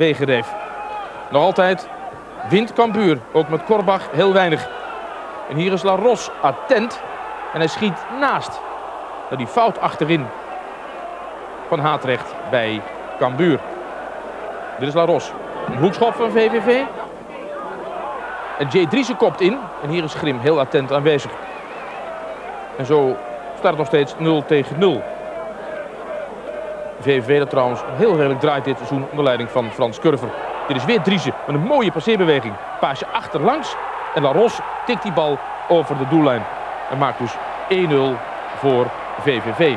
Wegereef. Nog altijd wint Cambuur, ook met Korbach heel weinig. En hier is La Ros attent en hij schiet naast. Die fout achterin van Haatrecht bij Cambuur. Dit is La Ros. Een hoekschop van VVV. En J. Driessen kopt in. En hier is Grim heel attent aanwezig. En zo staat het nog steeds 0 tegen 0. VVV dat trouwens heel redelijk draait dit seizoen onder leiding van Frans Curver. Dit is weer Driessen met een mooie passeerbeweging. Paasje achterlangs en La Ros tikt die bal over de doellijn. En maakt dus 1-0 voor VVV.